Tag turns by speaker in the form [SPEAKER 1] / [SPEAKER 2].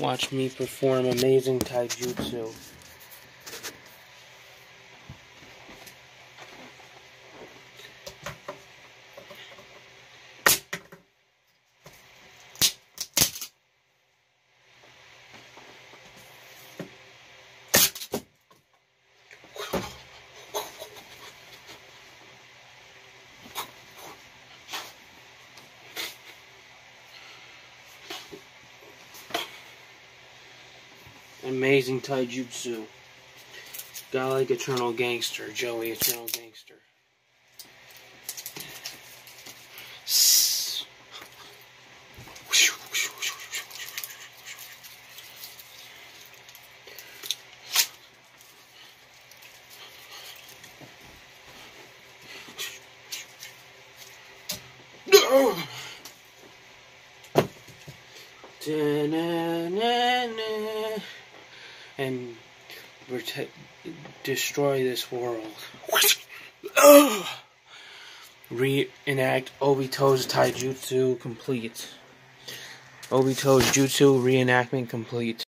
[SPEAKER 1] Watch me perform amazing taijutsu. Amazing taijutsu. Guy like Eternal Gangster, Joey Eternal Gangster. and destroy this world. Reenact Obito's Taijutsu complete. Obito's Jutsu reenactment complete.